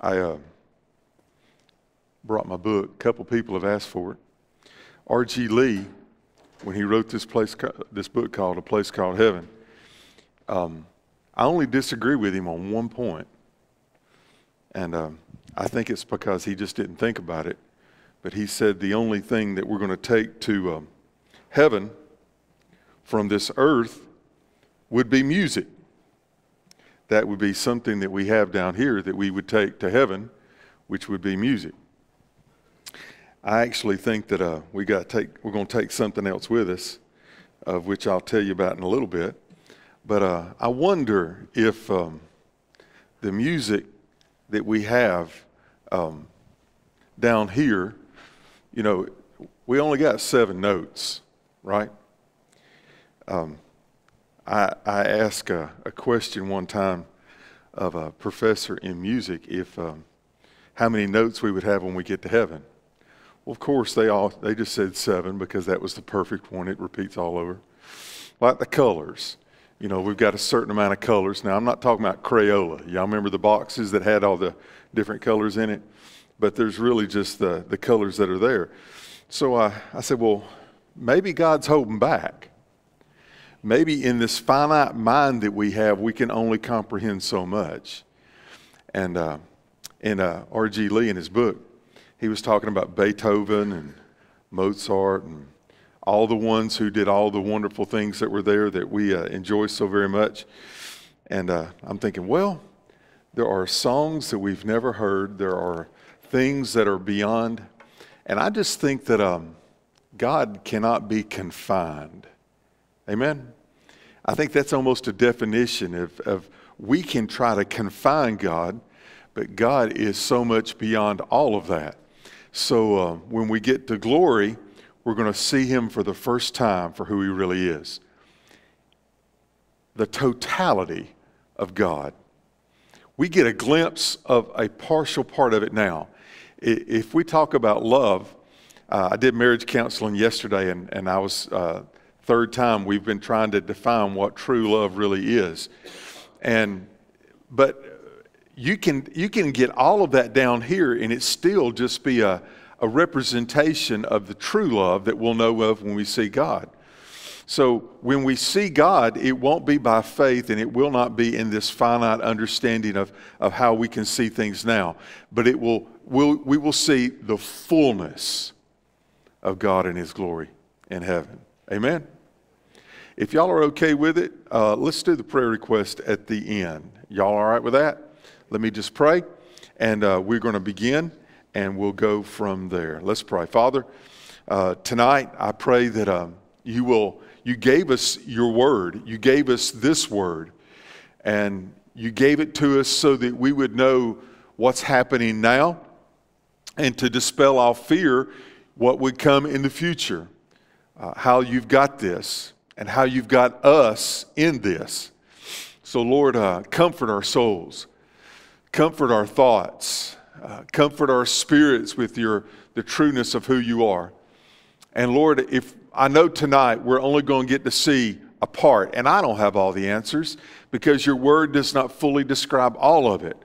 I uh, brought my book. A couple people have asked for it. R.G. Lee, when he wrote this place, this book called "A Place Called Heaven," um, I only disagree with him on one point, and um, I think it's because he just didn't think about it. But he said the only thing that we're going to take to um, heaven from this earth would be music. That would be something that we have down here that we would take to heaven, which would be music. I actually think that uh, we got take, we're going to take something else with us, of which I'll tell you about in a little bit. But uh, I wonder if um, the music that we have um, down here, you know, we only got seven notes, right? Um, I, I asked a, a, question one time of a professor in music if um, how many notes we would have when we get to heaven. Well, of course, they all they just said seven because that was the perfect one. It repeats all over, like the colors. You know, we've got a certain amount of colors. Now, I'm not talking about Crayola. Y'all remember the boxes that had all the different colors in it? But there's really just the, the colors that are there. So I, I said, well, maybe God's holding back maybe in this finite mind that we have, we can only comprehend so much. And uh, in uh, R.G. Lee, in his book, he was talking about Beethoven and Mozart and all the ones who did all the wonderful things that were there that we uh, enjoy so very much. And uh, I'm thinking, well, there are songs that we've never heard, there are things that are beyond. And I just think that um, God cannot be confined. Amen? I think that's almost a definition of, of we can try to confine God, but God is so much beyond all of that. So uh, when we get to glory, we're going to see Him for the first time for who He really is. The totality of God. We get a glimpse of a partial part of it now. If we talk about love, uh, I did marriage counseling yesterday, and, and I was uh, third time we've been trying to define what true love really is. And but you can you can get all of that down here and it still just be a, a representation of the true love that we'll know of when we see God. So when we see God, it won't be by faith and it will not be in this finite understanding of, of how we can see things now, but it will we'll, we will see the fullness of God in His glory in heaven. Amen. If y'all are okay with it, uh, let's do the prayer request at the end. Y'all all right with that? Let me just pray, and uh, we're going to begin, and we'll go from there. Let's pray. Father, uh, tonight I pray that um, you will. You gave us your word. You gave us this word, and you gave it to us so that we would know what's happening now, and to dispel our fear, what would come in the future. Uh, how you've got this and how you've got us in this. So, Lord, uh, comfort our souls, comfort our thoughts, uh, comfort our spirits with your, the trueness of who you are. And Lord, if I know tonight we're only going to get to see a part, and I don't have all the answers because your word does not fully describe all of it.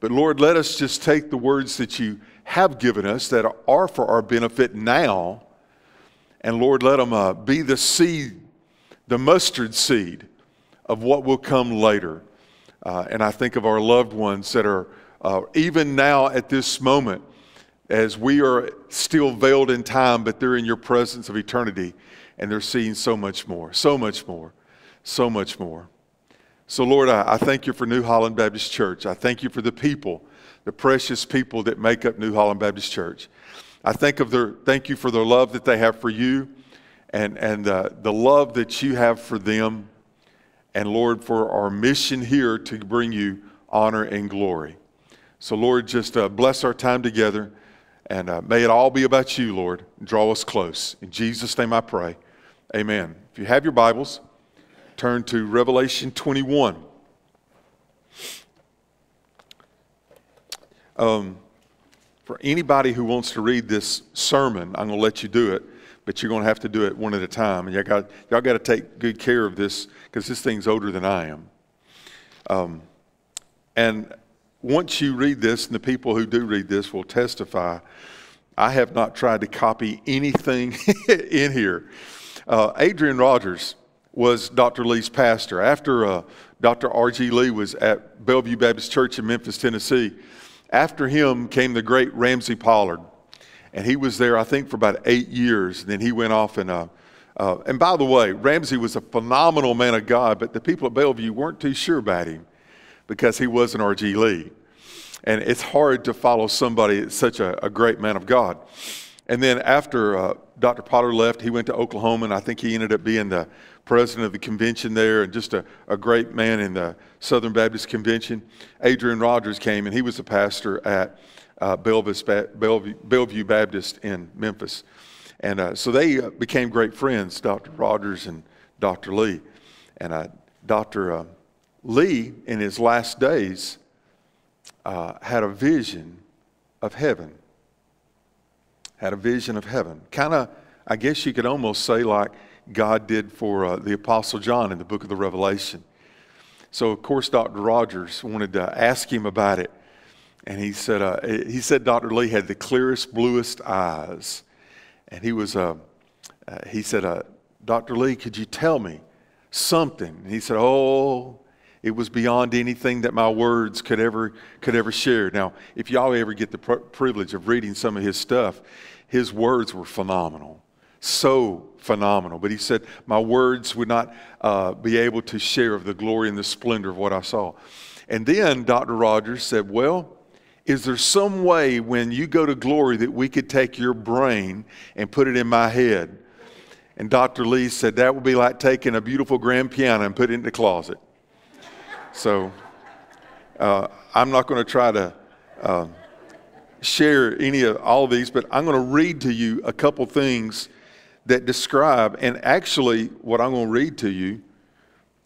But Lord, let us just take the words that you have given us that are for our benefit now, and Lord, let them uh, be the seed the mustard seed of what will come later. Uh, and I think of our loved ones that are, uh, even now at this moment, as we are still veiled in time, but they're in your presence of eternity, and they're seeing so much more, so much more, so much more. So, Lord, I, I thank you for New Holland Baptist Church. I thank you for the people, the precious people that make up New Holland Baptist Church. I think of their, thank you for their love that they have for you and, and uh, the love that you have for them. And Lord, for our mission here to bring you honor and glory. So, Lord, just uh, bless our time together. And uh, may it all be about you, Lord. Draw us close. In Jesus' name I pray. Amen. If you have your Bibles, turn to Revelation 21. Um, for anybody who wants to read this sermon, I'm going to let you do it but you're going to have to do it one at a time. And y'all got, y'all got to take good care of this because this thing's older than I am. Um, and once you read this, and the people who do read this will testify, I have not tried to copy anything in here. Uh, Adrian Rogers was Dr. Lee's pastor. After uh, Dr. R.G. Lee was at Bellevue Baptist Church in Memphis, Tennessee, after him came the great Ramsey Pollard. And he was there, I think, for about eight years. And then he went off and, uh, uh, and by the way, Ramsey was a phenomenal man of God, but the people at Bellevue weren't too sure about him because he wasn't R.G. Lee. And it's hard to follow somebody such a, a great man of God. And then after uh, Dr. Potter left, he went to Oklahoma, and I think he ended up being the president of the convention there and just a, a great man in the Southern Baptist Convention. Adrian Rogers came, and he was a pastor at uh, Bellevue, Bellevue, Baptist in Memphis. And uh, so they uh, became great friends, Dr. Rogers and Dr. Lee. And uh, Dr. Uh, Lee, in his last days, had a vision of heaven. Had a vision of heaven. Kind of, I guess you could almost say, like God did for the Apostle John in the book of the Revelation. So, of course, Dr. Rogers wanted to ask him about it. And he said, uh, he said Dr. Lee had the clearest, bluest eyes. And he was, uh, uh he said, uh, Dr. Lee, could you tell me something? And he said, Oh, it was beyond anything that my words could ever could ever share. Now, if y'all ever get the pr- privilege of reading some of his stuff, his words were phenomenal, so phenomenal. But he said, my words would not uh, be able to share of the glory and the splendor of what I saw. And then Dr. Rogers said, well. Is there some way when you go to glory that we could take your brain and put it in my head? And Dr. Lee said, That would be like taking a beautiful grand piano and put it in the closet. So uh, I'm not going to try to uh, share any of all of these, but I'm going to read to you a couple things that describe, and actually, what I'm going to read to you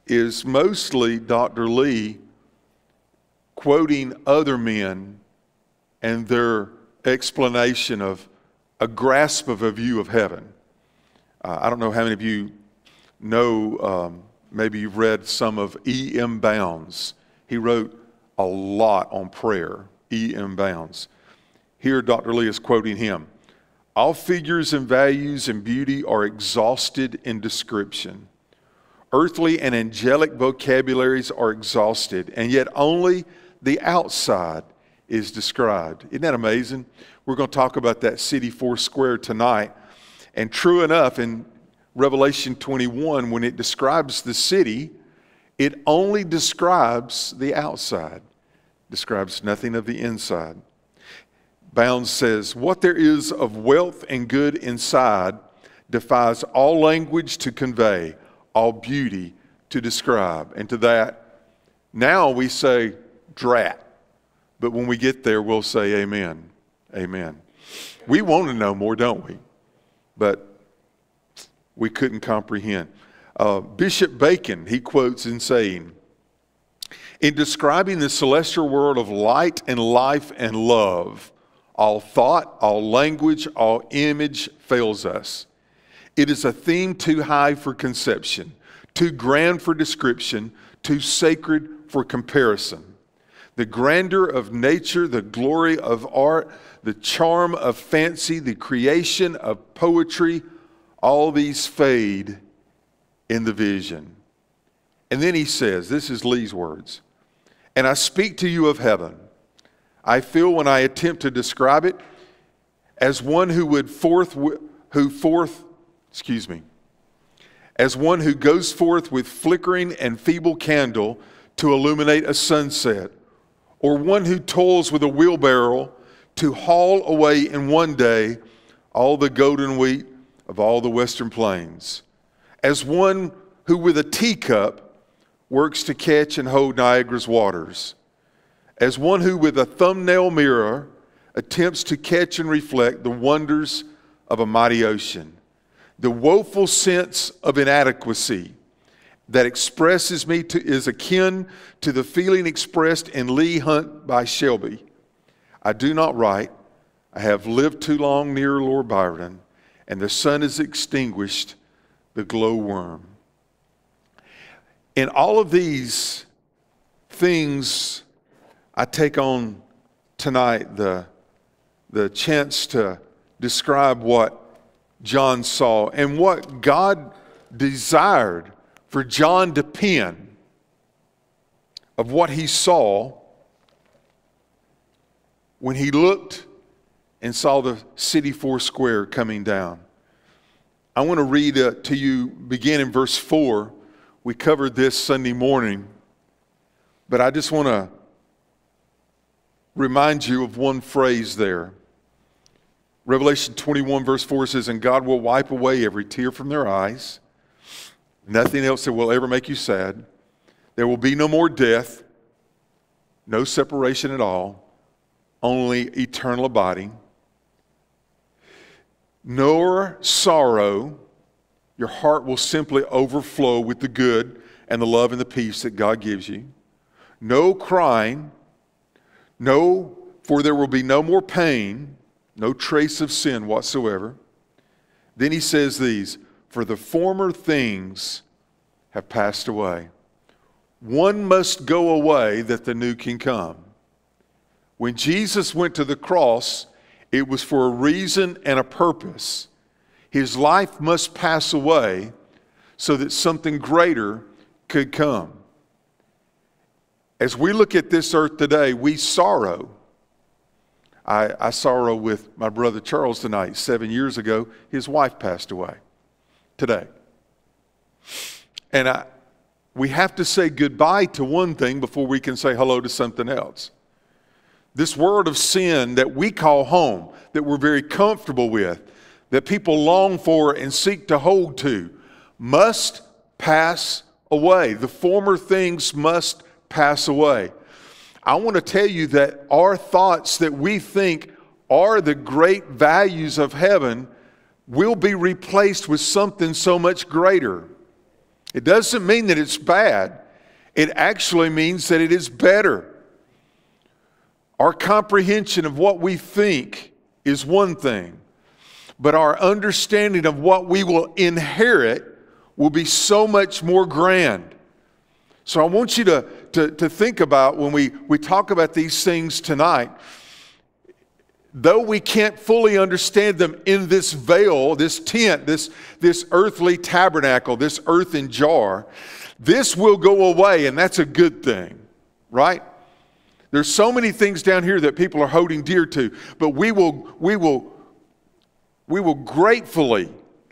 is mostly Dr. Lee quoting other men and their explanation of a grasp of a view of heaven. Uh, I don't know how many of you know um, Maybe you've read some of E.M. Bounds. He wrote a lot on prayer, E.M. Bounds. Here, Dr. Lee is quoting him All figures and values and beauty are exhausted in description. Earthly and angelic vocabularies are exhausted, and yet only the outside is described. Isn't that amazing? We're going to talk about that city four square tonight. And true enough, in Revelation 21, when it describes the city, it only describes the outside, describes nothing of the inside. Bounds says, What there is of wealth and good inside defies all language to convey, all beauty to describe. And to that, now we say, drat. But when we get there, we'll say, Amen. Amen. We want to know more, don't we? But we couldn't comprehend. Uh, Bishop Bacon, he quotes in saying, in describing the celestial world of light and life and love, all thought, all language, all image fails us. It is a theme too high for conception, too grand for description, too sacred for comparison. The grandeur of nature, the glory of art, the charm of fancy, the creation of poetry, all these fade in the vision. And then he says, This is Lee's words. And I speak to you of heaven. I feel when I attempt to describe it as one who would forth, who forth, excuse me, as one who goes forth with flickering and feeble candle to illuminate a sunset, or one who toils with a wheelbarrow to haul away in one day all the golden wheat of all the western plains, as one who with a teacup works to catch and hold Niagara's waters, as one who with a thumbnail mirror attempts to catch and reflect the wonders of a mighty ocean, the woeful sense of inadequacy that expresses me to, is akin to the feeling expressed in Leigh Hunt by Shelley. I do not write. I have lived too long near Lord Byron and the sun is extinguished, the glowworm. In all of these things, I take on tonight the, the chance to describe what John saw and what God desired for John to pen of what he saw when he looked and saw the city four square coming down. I want to read uh, to you, begin in verse 4. We covered this Sunday morning, but I just want to remind you of one phrase there. Revelation 21, verse 4 says, And God will wipe away every tear from their eyes. Nothing else that will ever make you sad. There will be no more death, no separation at all, only eternal abiding. Nor sorrow. Your heart will simply overflow with the good and the love and the peace that God gives you. No crying. No, for there will be no more pain, no trace of sin whatsoever. Then he says these For the former things have passed away. One must go away that the new can come. When Jesus went to the cross, it was for a reason and a purpose. His life must pass away so that something greater could come. As we look at this earth today, we sorrow. I, I, sorrow with my brother Charles tonight. Seven years ago, his wife passed away today. And I, we have to say goodbye to one thing before we can say hello to something else. This world of sin that we call home, that we're very comfortable with, that people long for and seek to hold to, must pass away. The former things must pass away. I want to tell you that our thoughts that we think are the great values of heaven will be replaced with something so much greater. It doesn't mean that it's bad, it actually means that it is better. Our comprehension of what we think is one thing, but our understanding of what we will inherit will be so much more grand. So I want you to, to, to think about when we, we talk about these things tonight, though we can't fully understand them in this veil, this tent, this, this earthly tabernacle, this earthen jar, this will go away, and that's a good thing, right? There's so many things down here that people are holding dear to, but we will, we will, we will gratefully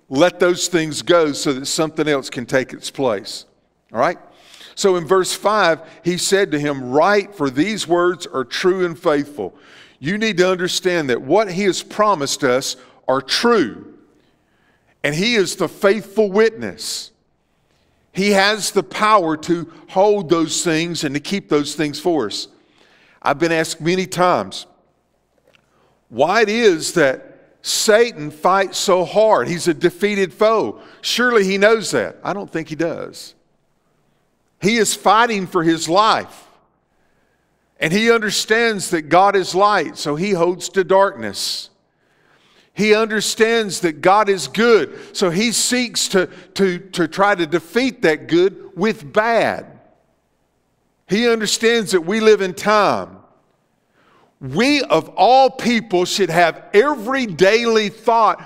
let those things go so that something else can take its place. All right? So in verse 5, he said to him, Write, for these words are true and faithful. You need to understand that what he has promised us are true. And he is the faithful witness. He has the power to hold those things and to keep those things for us. I've been asked many times why it is that Satan fights so hard. He's a defeated foe. Surely he knows that. I don't think he does. He is fighting for his life. And he understands that God is light, so he holds to darkness. He understands that God is good, so he seeks to, to, to try to defeat that good with bad. He understands that we live in time. We, of all people, should have every daily thought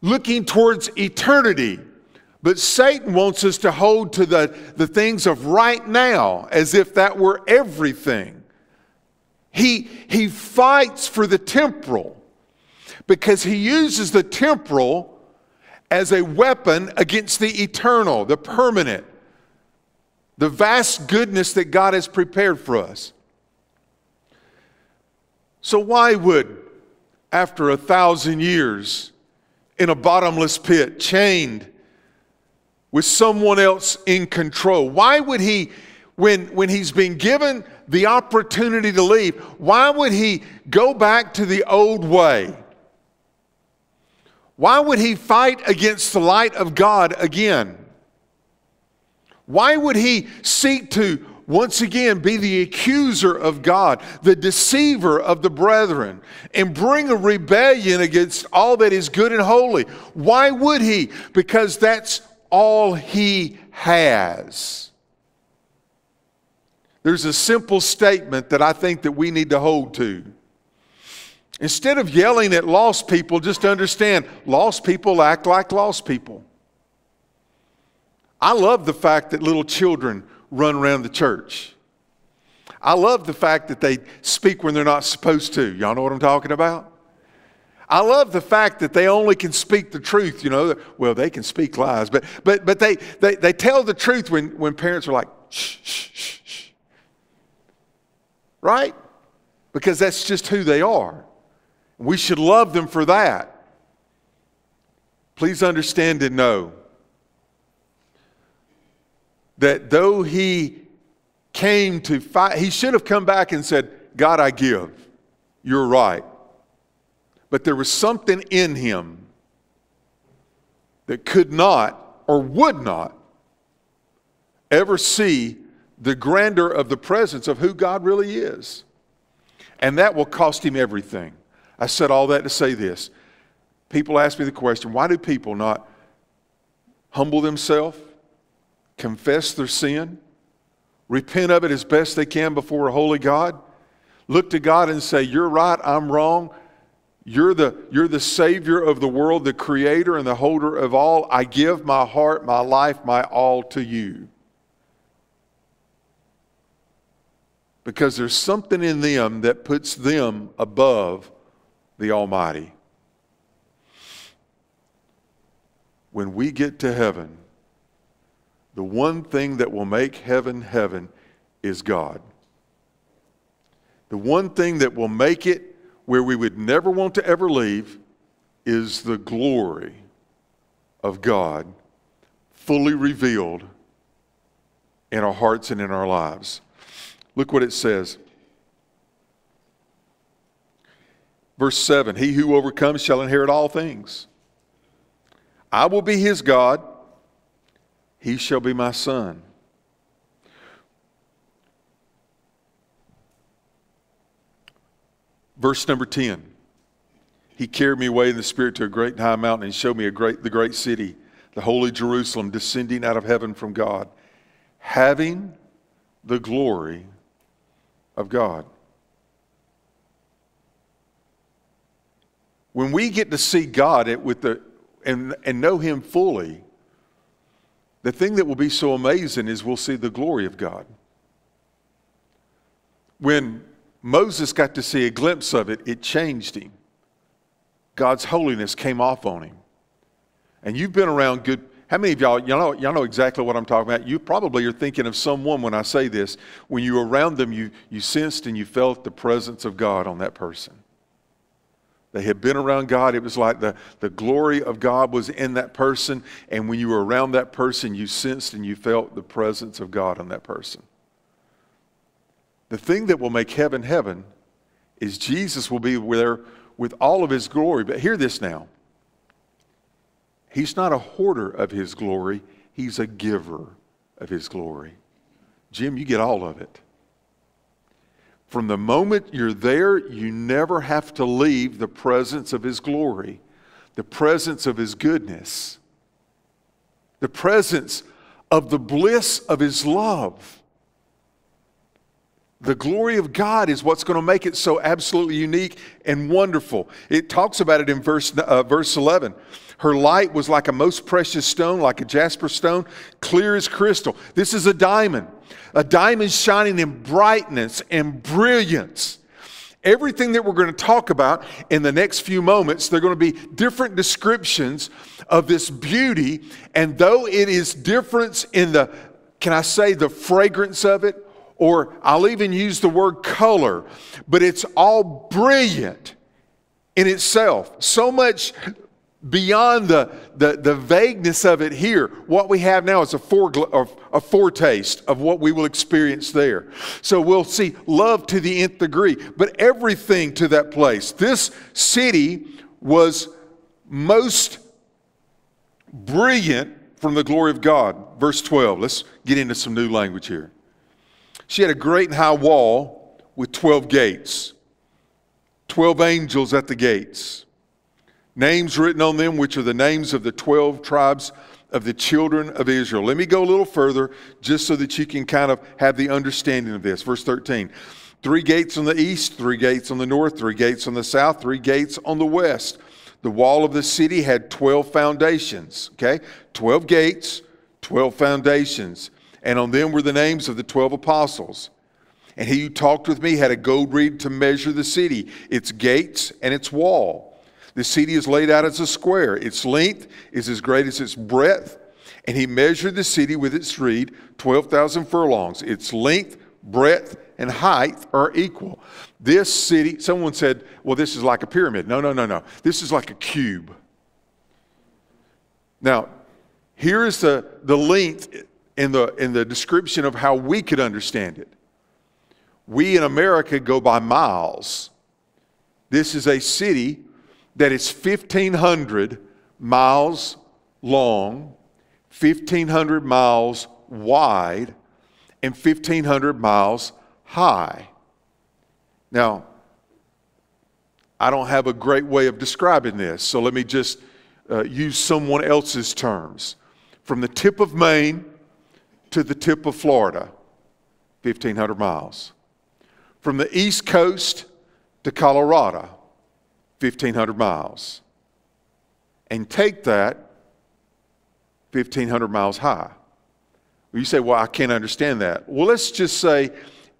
looking towards eternity. But Satan wants us to hold to the, the things of right now as if that were everything. He, he fights for the temporal because he uses the temporal as a weapon against the eternal, the permanent, the vast goodness that God has prepared for us. So, why would, after a thousand years in a bottomless pit, chained, with someone else in control. Why would he, when, when he's been given the opportunity to leave, why would he go back to the old way? Why would he fight against the light of God again? Why would he seek to once again be the accuser of God, the deceiver of the brethren, and bring a rebellion against all that is good and holy? Why would he? Because that's all he has. There's a simple statement that I think that we need to hold to. Instead of yelling at lost people, just understand lost people act like lost people. I love the fact that little children run around the church. I love the fact that they speak when they're not supposed to. Y'all know what I'm talking about? I love the fact that they only can speak the truth, you know. Well, they can speak lies, but, but, but they, they, they tell the truth when, when parents are like, shh, shh, shh, shh. Right? Because that's just who they are. We should love them for that. Please understand and know that though he came to fight, he should have come back and said, God, I give. You're right. But there was something in him that could not or would not ever see the grandeur of the presence of who God really is. And that will cost him everything. I said all that to say this. People ask me the question why do people not humble themselves, confess their sin, repent of it as best they can before a holy God, look to God and say, You're right, I'm wrong. You're the, you're the Savior of the world, the Creator and the holder of all. I give my heart, my life, my all to you. Because there's something in them that puts them above the Almighty. When we get to heaven, the one thing that will make heaven heaven is God. The one thing that will make it where we would never want to ever leave is the glory of God fully revealed in our hearts and in our lives. Look what it says. Verse 7 He who overcomes shall inherit all things. I will be his God, he shall be my son. Verse number 10 He carried me away in the Spirit to a great and high mountain and showed me a great, the great city, the holy Jerusalem, descending out of heaven from God, having the glory of God. When we get to see God with the, and, and know Him fully, the thing that will be so amazing is we'll see the glory of God. When Moses got to see a glimpse of it, it changed him. God's holiness came off on him. And you've been around good. How many of y'all, y'all know, y'all know exactly what I'm talking about? You probably are thinking of someone when I say this. When you were around them, you, you sensed and you felt the presence of God on that person. They had been around God. It was like the, the glory of God was in that person. And when you were around that person, you sensed and you felt the presence of God on that person. The thing that will make heaven heaven is Jesus will be there with all of his glory. But hear this now He's not a hoarder of his glory, he's a giver of his glory. Jim, you get all of it. From the moment you're there, you never have to leave the presence of His glory, the presence of His goodness, the presence of the bliss of His love. The glory of God is what's going to make it so absolutely unique and wonderful. It talks about it in verse, uh, verse 11. Her light was like a most precious stone, like a jasper stone, clear as crystal. This is a diamond, a diamond shining in brightness and brilliance. Everything that we're going to talk about in the next few moments, they're going to be different descriptions of this beauty. And though it is difference in the, can I say, the fragrance of it, or I'll even use the word color, but it's all brilliant in itself. So much beyond the, the, the, vagueness of it here, what we have now is a, fore, a foretaste of what we will experience there. So we'll see love to the nth degree, but everything to that place. This city was most brilliant from the glory of God. Verse 12. Let's get into some new language here. She had a great and high wall with 12 gates, 12 angels at the gates names written on them, which are the names of the 12 tribes of the children of Israel. Let me go a little further just so that you can kind of have the understanding of this. Verse 13 Three gates on the east, three gates on the north, three gates on the south, three gates on the west. The wall of the city had 12 foundations, okay? 12 gates, 12 foundations. And on them were the names of the 12 apostles. And he who talked with me had a gold reed to measure the city, its gates and its wall. The city is laid out as a square. Its length is as great as its breadth. And he measured the city with its reed, 12,000 furlongs. Its length, breadth, and height are equal. This city, someone said, well, this is like a pyramid. No, no, no, no. This is like a cube. Now, here is the, the length in the, in the description of how we could understand it. We in America go by miles. This is a city that is 1,500 miles long, 1,500 miles wide, and 1,500 miles high. Now, I don't have a great way of describing this, so let me just uh, use someone else's terms. From the tip of Maine to the tip of Florida, 1,500 miles. From the East Coast to Colorado, 1,500 miles. And take that 1,500 miles high. You say, well, I can't understand that. Well, let's just say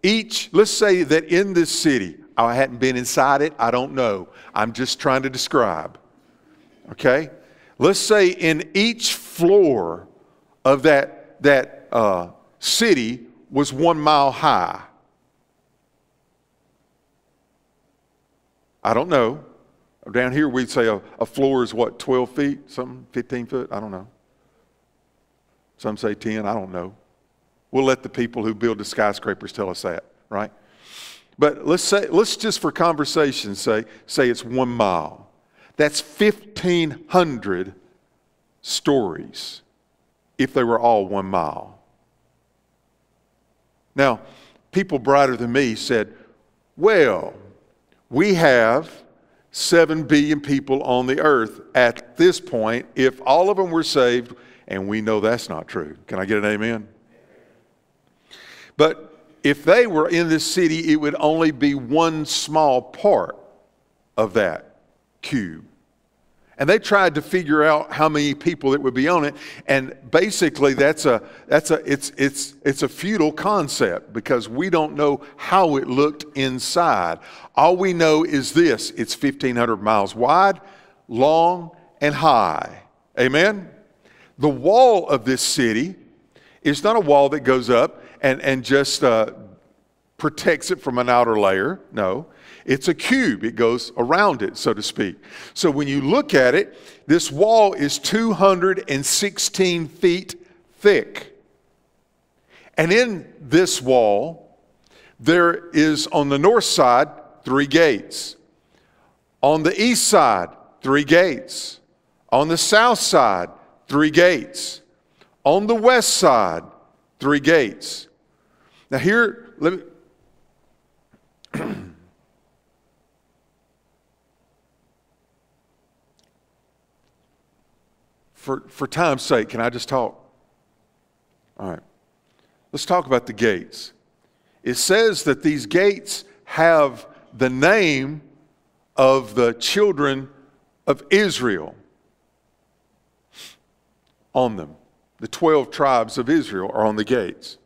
each, let's say that in this city, I hadn't been inside it, I don't know. I'm just trying to describe. Okay? Let's say in each floor of that, that uh, city was one mile high. I don't know. Down here, we'd say a, a floor is what, 12 feet, something, 15 foot? I don't know. Some say 10, I don't know. We'll let the people who build the skyscrapers tell us that, right? But let's say, let's just for conversation say, say it's one mile. That's 1,500 stories if they were all one mile. Now, people brighter than me said, well, we have 7 billion people on the earth at this point. If all of them were saved, and we know that's not true. Can I get an amen? But if they were in this city, it would only be one small part of that cube. And they tried to figure out how many people it would be on it. And basically, that's a, that's a, it's, it's, it's a futile concept because we don't know how it looked inside. All we know is this it's 1,500 miles wide, long, and high. Amen? The wall of this city is not a wall that goes up and, and just uh, protects it from an outer layer. No, it's a cube. It goes around it, so to speak. So when you look at it, this wall is 216 feet thick. And in this wall, there is on the north side three gates. On the east side, three gates. On the south side, three gates. On the west side, three gates. Now, here, let me. for, for time's sake, can I just talk? All right. Let's talk about the gates. It says that these gates have the name of the children of Israel on them. The 12 tribes of Israel are on the gates.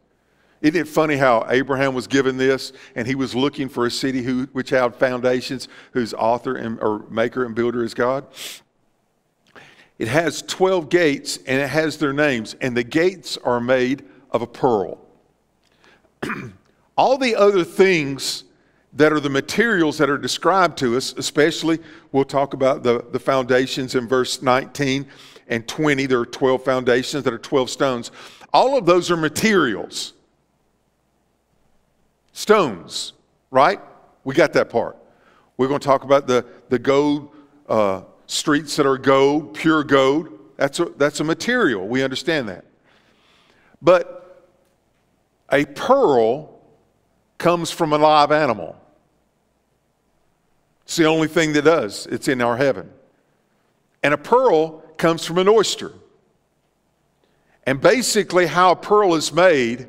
Isn't it funny how Abraham was given this and he was looking for a city who, which had foundations, whose author and, or maker and builder is God? It has 12 gates and it has their names, and the gates are made of a pearl. All the other things that are the materials that are described to us, especially, we'll talk about the, the foundations in verse 19 and 20. There are 12 foundations that are 12 stones. All of those are materials stones, right? We got that part. We're going to talk about the, the gold uh, streets that are gold, pure gold. That's a, that's a material. We understand that. But a pearl comes from a live animal. It's the only thing that does. It's in our heaven. And a pearl comes from an oyster. And basically, how a pearl is made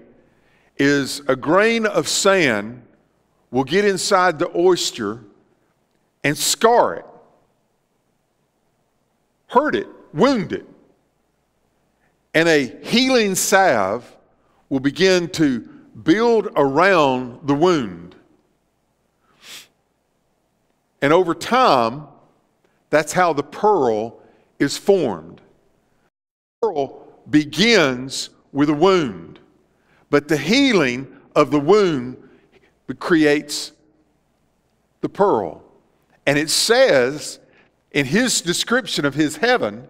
is a grain of sand will get inside the oyster and scar it, hurt it, wound it. And a healing salve will begin to build around the wound. And over time, that's how the pearl is formed. The pearl begins with a wound, but the healing of the wound creates the pearl. And it says in his description of his heaven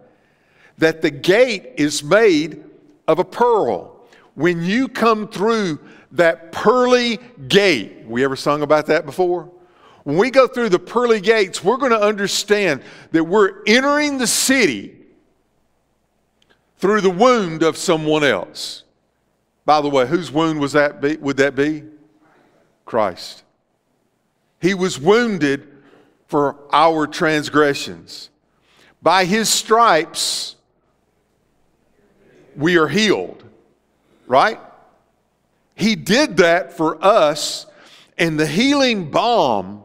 that the gate is made of a pearl. When you come through that pearly gate, we ever sung about that before? When we go through the pearly gates, we're going to understand that we're entering the city through the wound of someone else. By the way, whose wound was that be, would that be? Christ. He was wounded for our transgressions. By his stripes, we are healed, right? He did that for us, and the healing balm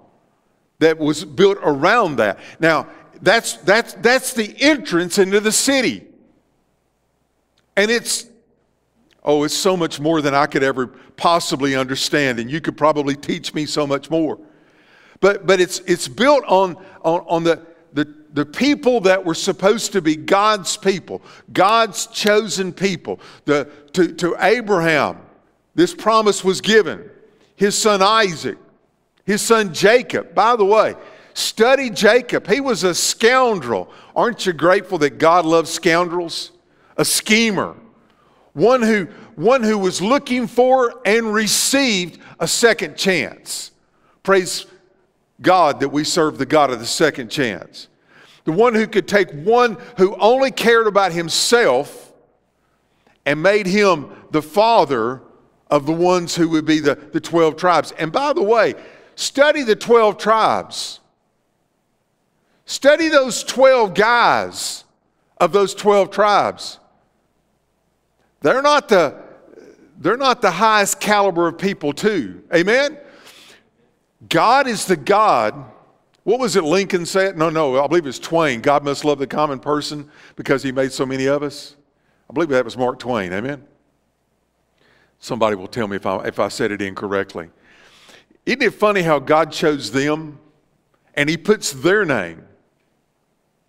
that was built around that. Now, that's, that's, that's the entrance into the city. And it's, oh, it's so much more than I could ever possibly understand, and you could probably teach me so much more. But, but it's, it's built on, on, on the, the, the people that were supposed to be God's people, God's chosen people. The, to, to Abraham, this promise was given. His son Isaac, his son Jacob. By the way, study Jacob. He was a scoundrel. Aren't you grateful that God loves scoundrels? A schemer. One who, one who was looking for and received a second chance. Praise God that we serve the God of the second chance. The one who could take one who only cared about himself and made him the father of the ones who would be the, the 12 tribes. And by the way, Study the 12 tribes. Study those 12 guys of those 12 tribes. They're not the, they're not the highest caliber of people, too. Amen? God is the God. What was it Lincoln said? No, no, I believe it's Twain. God must love the common person because he made so many of us. I believe that was Mark Twain. Amen? Somebody will tell me if I, if I said it incorrectly. Isn't it funny how God chose them and He puts their name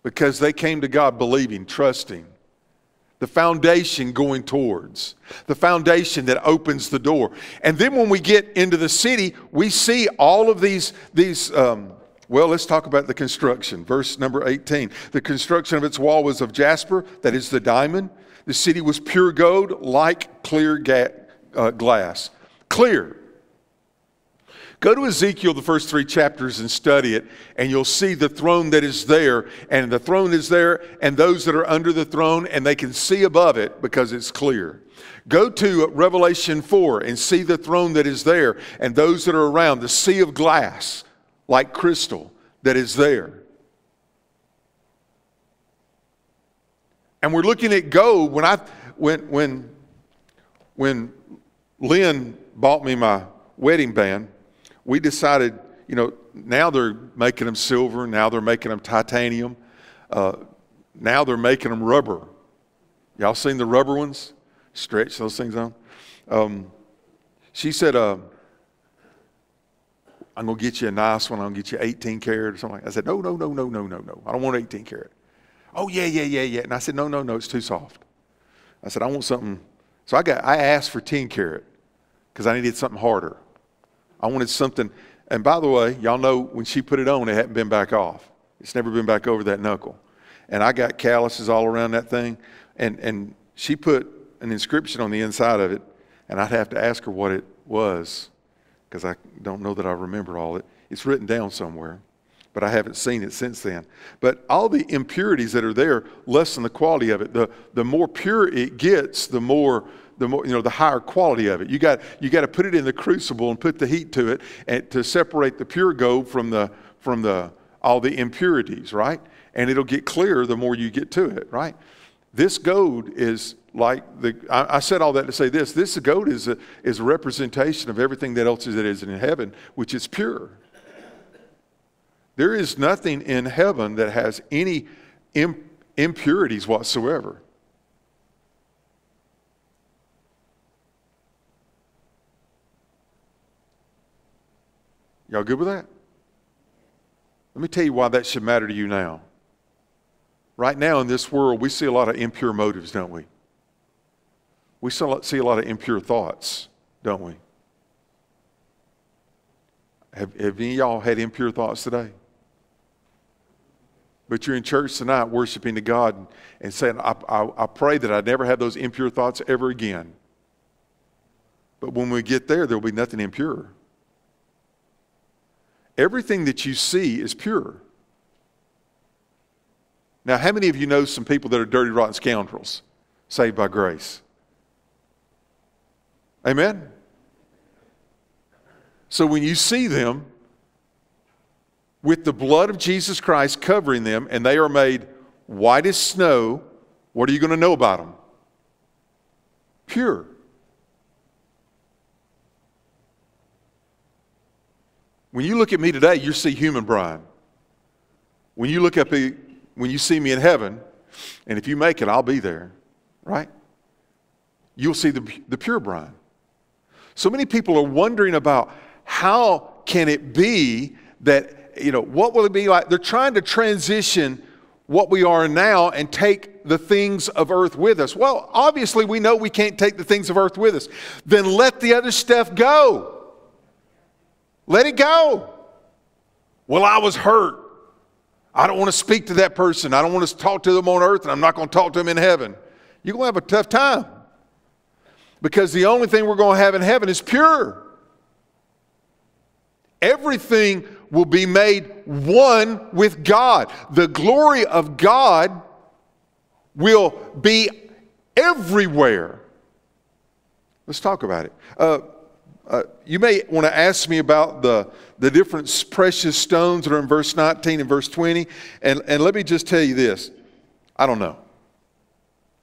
because they came to God believing, trusting. The foundation going towards, the foundation that opens the door. And then when we get into the city, we see all of these, these um, well, let's talk about the construction. Verse number 18. The construction of its wall was of jasper, that is the diamond. The city was pure gold, like clear ga- uh, glass. Clear. Go to Ezekiel, the first three chapters, and study it, and you'll see the throne that is there. And the throne is there, and those that are under the throne, and they can see above it because it's clear. Go to Revelation 4 and see the throne that is there, and those that are around, the sea of glass, like crystal, that is there. And we're looking at gold. When I when when when Lynn bought me my wedding band, we decided, you know, now they're making them silver, now they're making them titanium, uh, now they're making them rubber. Y'all seen the rubber ones? Stretch those things on. Um, she said, uh, I'm going to get you a nice one. I'm going to get you 18 karat or something. I said, no, no, no, no, no, no, no. I don't want 18 karat. Oh, yeah, yeah, yeah, yeah. And I said, no, no, no, it's too soft. I said, I want something. So I got, I asked for 10 karat because I needed something harder. I wanted something. And by the way, y'all know when she put it on, it hadn't been back off. It's never been back over that knuckle. And I got calluses all around that thing. And, and she put an inscription on the inside of it. And I'd have to ask her what it was because I don't know that I remember all it. It's written down somewhere, but I haven't seen it since then. But all the impurities that are there lessen the quality of it. The, the more pure it gets, the more the more, you know, the higher quality of it. You got, you got to put it in the crucible and put the heat to it and to separate the pure gold from the, from the, all the impurities, right? And it'll get clearer the more you get to it, right? This gold is like the, I, I, said all that to say this this goat is a, is a representation of everything that else that is in heaven, which is pure. There is nothing in heaven that has any imp, impurities whatsoever. Y'all good with that? Let me tell you why that should matter to you now. Right now in this world, we see a lot of impure motives, don't we? We see a lot of impure thoughts, don't we? Have, have any of y'all had impure thoughts today? But you're in church tonight worshiping to God and saying, I, I, I pray that I never have those impure thoughts ever again. But when we get there, there will be nothing impure. Everything that you see is pure. Now, how many of you know some people that are dirty, rotten scoundrels saved by grace? Amen? So when you see them with the blood of Jesus Christ covering them and they are made white as snow, what are you going to know about them? Pure. When you look at me today, you see human Brian. When you look at me, when you see me in heaven, and if you make it, I'll be there, right? You'll see the, the pure Brian. So many people are wondering about how can it be that, you know, what will it be like? They're trying to transition what we are now and take the things of earth with us. Well, obviously, we know we can't take the things of earth with us. Then let the other stuff go. Let it go. Well, I was hurt. I don't want to speak to that person. I don't want to talk to them on earth, and I'm not going to talk to them in heaven. You're going to have a tough time because the only thing we're going to have in heaven is pure. Everything will be made one with God. The glory of God will be everywhere. Let's talk about it. Uh, uh, you may want to ask me about the, the different precious stones that are in verse 19 and verse 20. And, and let me just tell you this I don't know.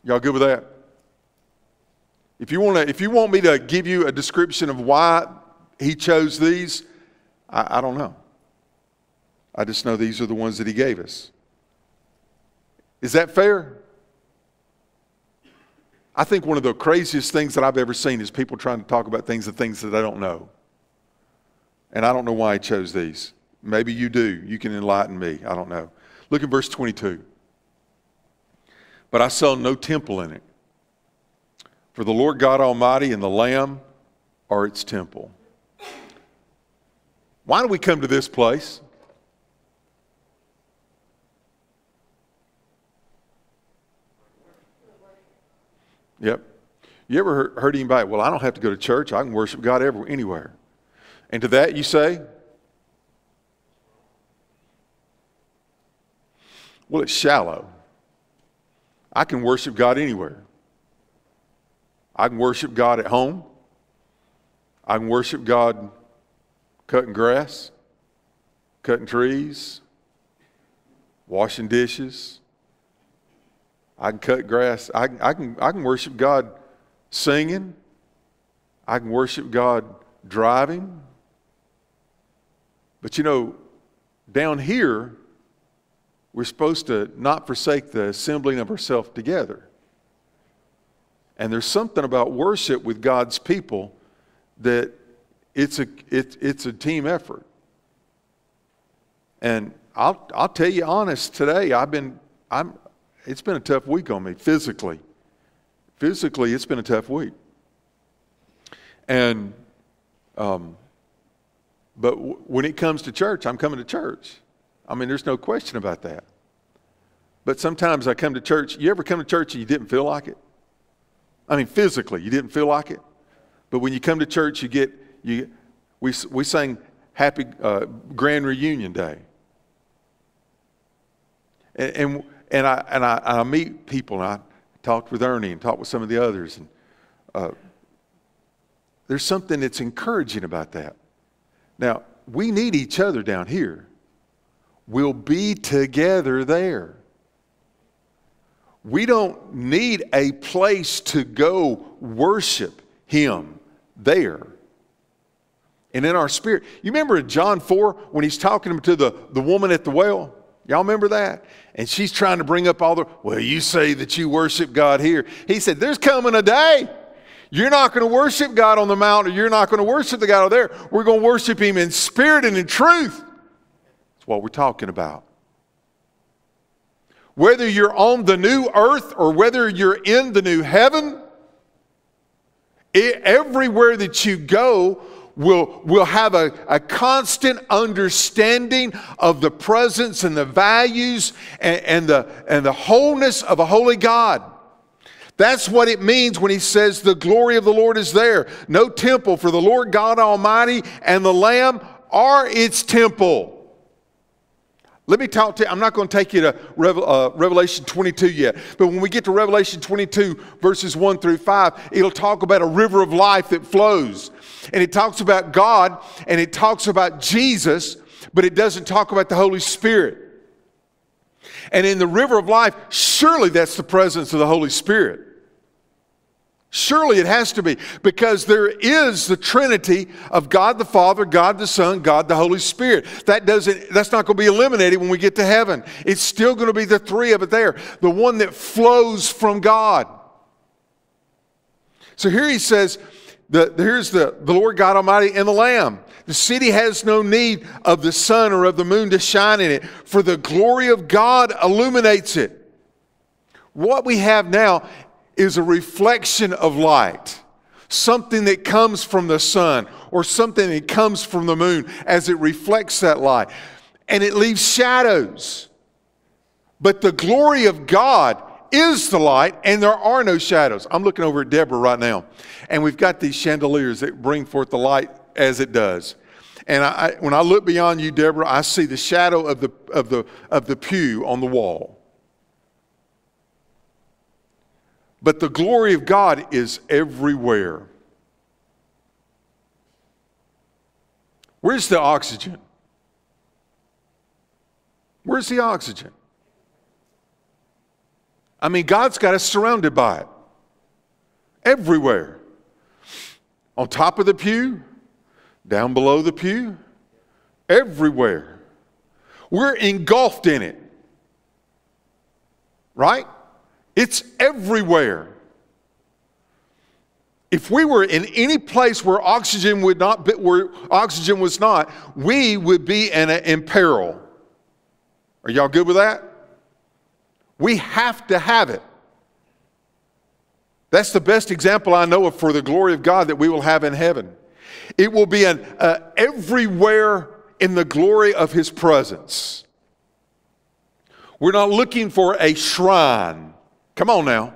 Y'all good with that? If you, want to, if you want me to give you a description of why he chose these, I, I don't know. I just know these are the ones that he gave us. Is that fair? I think one of the craziest things that I've ever seen is people trying to talk about things and things that I don't know. And I don't know why he chose these. Maybe you do. You can enlighten me. I don't know. Look at verse 22. But I saw no temple in it. For the Lord God Almighty and the Lamb are its temple. Why do we come to this place? Yep. You ever heard anybody, well, I don't have to go to church. I can worship God everywhere, anywhere. And to that you say, well, it's shallow. I can worship God anywhere. I can worship God at home. I can worship God cutting grass, cutting trees, washing dishes, I can cut grass. I, I, can, I can worship God singing. I can worship God driving. But you know, down here, we're supposed to not forsake the assembling of ourselves together. And there's something about worship with God's people that it's a, it, it's a team effort. And I'll, I'll tell you honest, today I've been, I'm, it's been a tough week on me physically. Physically, it's been a tough week. And, um, but w- when it comes to church, I'm coming to church. I mean, there's no question about that. But sometimes I come to church. You ever come to church and you didn't feel like it? I mean, physically, you didn't feel like it. But when you come to church, you get you. We we sang Happy uh, Grand Reunion Day, and, and and I, and I, and I meet people, and I talked with Ernie and talked with some of the others. And uh, there's something that's encouraging about that. Now, we need each other down here. We'll be together there. We don't need a place to go worship Him there. And in our spirit, you remember in John 4 when he's talking to the, the woman at the well? Y'all remember that? And she's trying to bring up all the, well, you say that you worship God here. He said, There's coming a day. You're not going to worship God on the mountain, or you're not going to worship the God over there. We're going to worship Him in spirit and in truth. That's what we're talking about. Whether you're on the new earth or whether you're in the new heaven, it, everywhere that you go, will, will have a, a constant understanding of the presence and the values and, and, the, and the wholeness of a holy God. That's what it means when he says the glory of the Lord is there. No temple, for the Lord God Almighty and the Lamb are its temple. Let me talk to you. I'm not going to take you to uh, Revelation 22 yet, but when we get to Revelation 22, verses 1 through 5, it'll talk about a river of life that flows. And it talks about God and it talks about Jesus, but it doesn't talk about the Holy Spirit. And in the river of life, surely that's the presence of the Holy Spirit. Surely it has to be because there is the Trinity of God the Father, God the Son, God the Holy Spirit. That doesn't that's not going to be eliminated when we get to heaven. It's still going to be the three of it there, the one that flows from God. So here he says, the, here's the, the Lord God Almighty and the Lamb. The city has no need of the sun or of the moon to shine in it, for the glory of God illuminates it. What we have now is a reflection of light, something that comes from the sun or something that comes from the moon as it reflects that light. And it leaves shadows. But the glory of God is the light, and there are no shadows. I'm looking over at Deborah right now, and we've got these chandeliers that bring forth the light as it does. And I, when I look beyond you, Deborah, I see the shadow of the, of, the, of the pew on the wall. But the glory of God is everywhere. Where's the oxygen? Where's the oxygen? I mean, God's got us surrounded by it everywhere. On top of the pew, down below the pew, everywhere. We're engulfed in it. Right? It's everywhere. If we were in any place where oxygen would not be, where oxygen was not, we would be in, a, in peril. Are y'all good with that? We have to have it. That's the best example I know of for the glory of God that we will have in heaven. It will be an, uh, everywhere in the glory of His presence. We're not looking for a shrine. Come on now.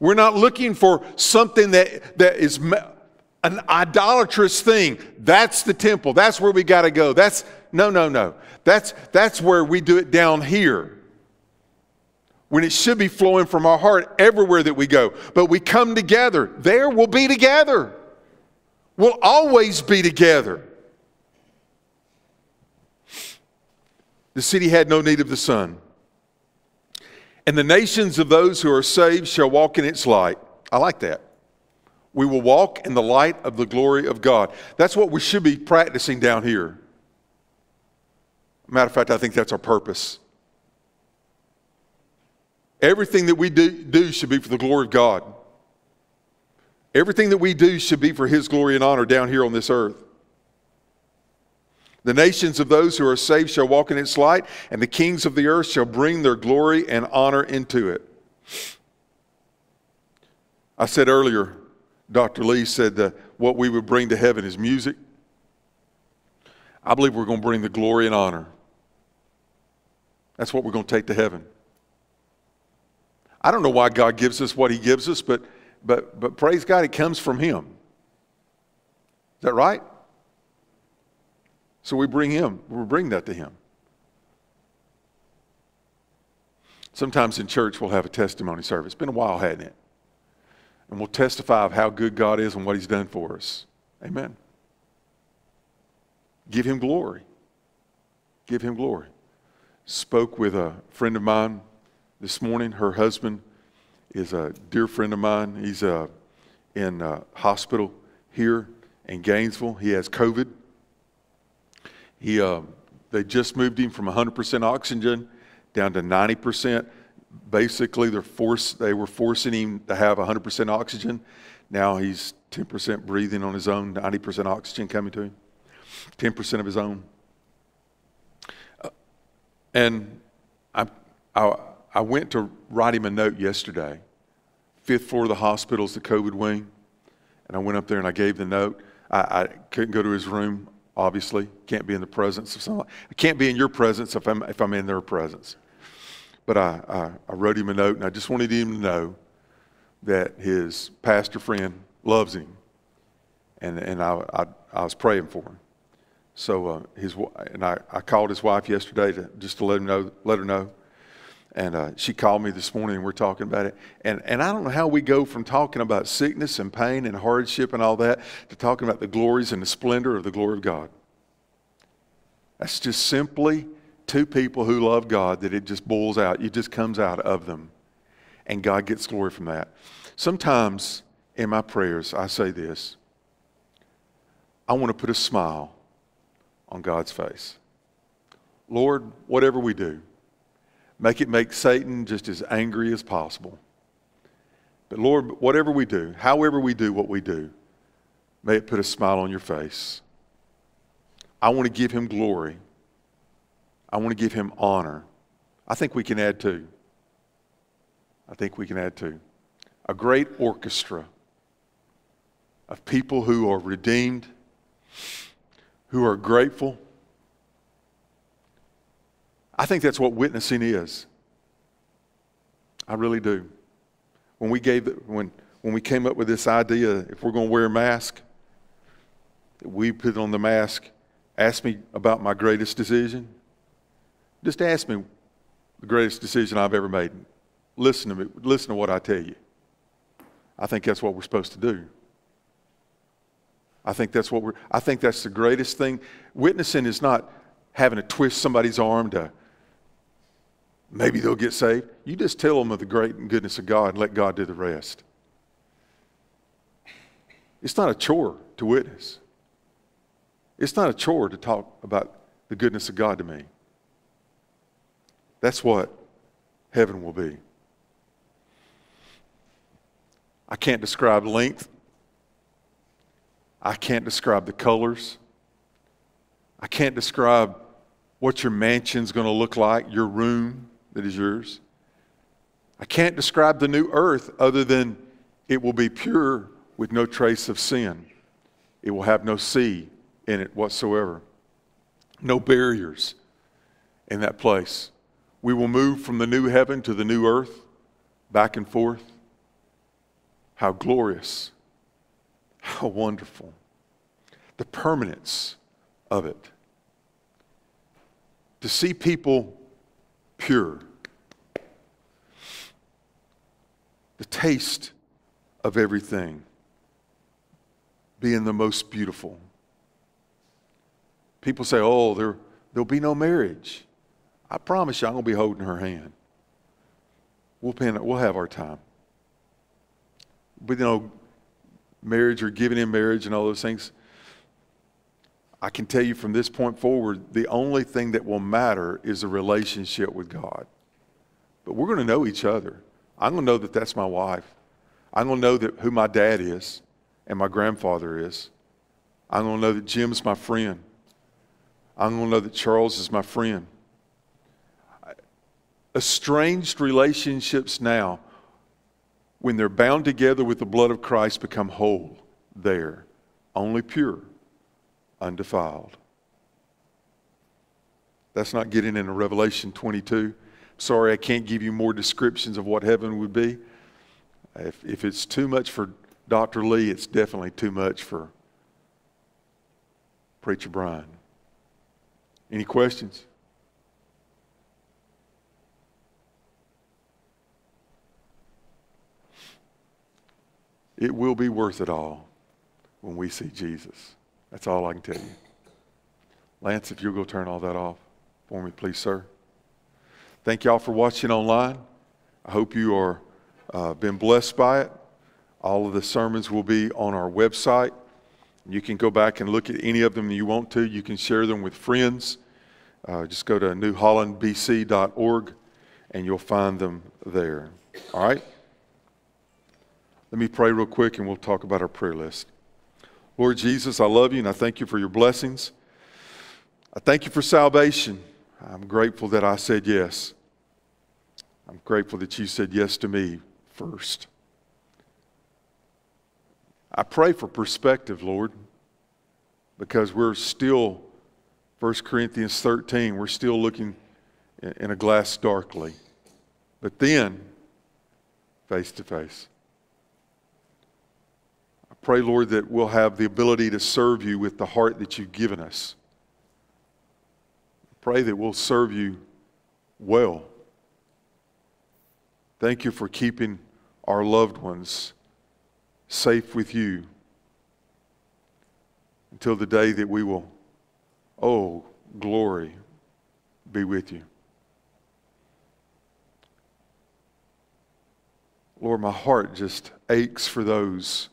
We're not looking for something that, that is an idolatrous thing. That's the temple. That's where we got to go. That's no, no, no. That's that's where we do it down here when it should be flowing from our heart everywhere that we go. But we come together. There we'll be together. We'll always be together. The city had no need of the sun. And the nations of those who are saved shall walk in its light. I like that. We will walk in the light of the glory of God. That's what we should be practicing down here. Matter of fact, I think that's our purpose. Everything that we do, do should be for the glory of God. Everything that we do should be for His glory and honor down here on this earth. The nations of those who are saved shall walk in its light, and the kings of the earth shall bring their glory and honor into it. I said earlier, Dr. Lee said that what we would bring to heaven is music. I believe we're going to bring the glory and honor. That's what we're going to take to heaven. I don't know why God gives us what He gives us, but, but, but praise God, it comes from Him. Is that right? So we bring Him, we bring that to Him. Sometimes in church we'll have a testimony service. It's been a while, hadn't it? And we'll testify of how good God is and what He's done for us. Amen. Give Him glory. Give Him glory. Spoke with a friend of mine this morning. Her husband is a dear friend of mine. He's uh, in uh, hospital here in Gainesville. He has COVID. He, uh, they just moved him from 100% oxygen down to 90%. Basically, they're force, they were forcing him to have 100% oxygen. Now he's 10% breathing on his own, 90% oxygen coming to him, 10% of his own. Uh, and I, I, I went to write him a note yesterday. Fifth floor of the hospital is the COVID wing. And I went up there and I gave the note. I, I couldn't go to his room, obviously. Can't be in the presence of someone. I can't be in your presence if I'm, if I'm in their presence. But I, I, I wrote him a note and I just wanted him to know that his pastor friend loves him. And, and I, I, I was praying for him. So uh, his, and I, I called his wife yesterday to, just to let, him know, let her know. And uh, she called me this morning and we're talking about it. And, and I don't know how we go from talking about sickness and pain and hardship and all that to talking about the glories and the splendor of the glory of God. That's just simply two people who love God that it just boils out. It just comes out of them. And God gets glory from that. Sometimes in my prayers, I say this I want to put a smile on God's face. Lord, whatever we do, Make it make Satan just as angry as possible. But Lord, whatever we do, however we do what we do, may it put a smile on your face. I want to give him glory. I want to give him honor. I think we can add two. I think we can add two. A great orchestra of people who are redeemed, who are grateful, I think that's what witnessing is. I really do. When we gave when when we came up with this idea, if we're going to wear a mask, we put on the mask. Ask me about my greatest decision. Just ask me the greatest decision I've ever made. Listen to me. Listen to what I tell you. I think that's what we're supposed to do. I think that's what we're. I think that's the greatest thing. Witnessing is not having to twist somebody's arm to Maybe they'll get saved. You just tell them of the great goodness of God and let God do the rest. It's not a chore to witness. It's not a chore to talk about the goodness of God to me. That's what heaven will be. I can't describe length. I can't describe the colors. I can't describe what your mansion's going to look like, your room that is yours. I can't describe the new earth other than it will be pure with no trace of sin. It will have no sea in it whatsoever, no barriers in that place. We will move from the new heaven to the new earth, back and forth. How glorious, how wonderful. The permanence of it. To see people pure. The taste of everything being the most beautiful. People say, oh, there, there'll be no marriage. I promise you, I'm going to be holding her hand. We'll, we'll have our time. But, you know, marriage or giving in marriage and all those things, I can tell you from this point forward, the only thing that will matter is a relationship with God. But we're going to know each other. I'm going to know that that's my wife. I'm going to know that who my dad is and my grandfather is. I'm going to know that Jim's my friend. I'm going to know that Charles is my friend. Estranged relationships now, when they're bound together with the blood of Christ, become whole there, only pure undefiled. That's not getting into Revelation 22. Sorry, I can't give you more descriptions of what heaven would be. If, if it's too much for Dr. Lee, it's definitely too much for Preacher Brian. Any questions? It will be worth it all when we see Jesus. That's all I can tell you. Lance, if you'll go turn all that off for me, please, sir. Thank y'all for watching online. I hope you are uh, been blessed by it. All of the sermons will be on our website. You can go back and look at any of them you want to. You can share them with friends. Uh, just go to newhollandbc.org and you'll find them there. All right? Let me pray real quick and we'll talk about our prayer list. Lord Jesus, I love you and I thank you for your blessings. I thank you for salvation. I'm grateful that I said yes. I'm grateful that you said yes to me first. I pray for perspective, Lord, because we're still, 1 Corinthians 13, we're still looking in a glass darkly. But then, face to face. Pray, Lord, that we'll have the ability to serve you with the heart that you've given us. Pray that we'll serve you well. Thank you for keeping our loved ones safe with you until the day that we will, oh, glory, be with you. Lord, my heart just aches for those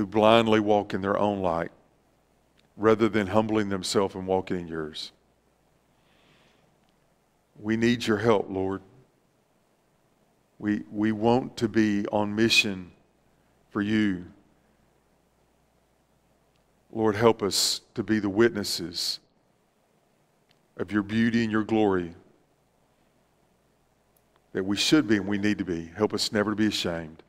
who blindly walk in their own light rather than humbling themselves and walking in yours. We need your help, Lord. We, we want to be on mission for you. Lord, help us to be the witnesses of your beauty and your glory that we should be and we need to be. Help us never to be ashamed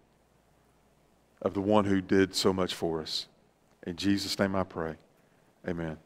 of the one who did so much for us. In Jesus' name I pray. Amen.